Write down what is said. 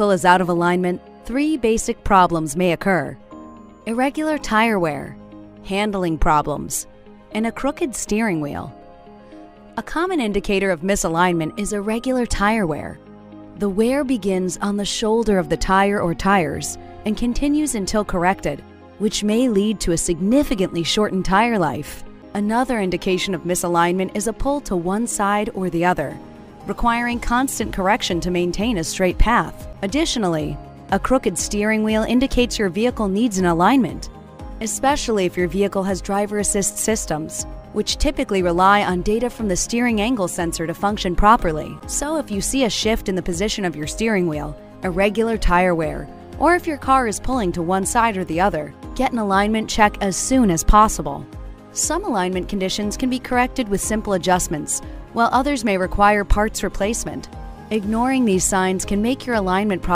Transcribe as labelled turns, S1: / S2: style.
S1: vehicle is out of alignment, three basic problems may occur irregular tire wear, handling problems, and a crooked steering wheel. A common indicator of misalignment is irregular tire wear. The wear begins on the shoulder of the tire or tires and continues until corrected, which may lead to a significantly shortened tire life. Another indication of misalignment is a pull to one side or the other, requiring constant correction to maintain a straight path. Additionally, a crooked steering wheel indicates your vehicle needs an alignment, especially if your vehicle has driver assist systems, which typically rely on data from the steering angle sensor to function properly. So if you see a shift in the position of your steering wheel, irregular tire wear, or if your car is pulling to one side or the other, get an alignment check as soon as possible. Some alignment conditions can be corrected with simple adjustments, while others may require parts replacement. Ignoring these signs can make your alignment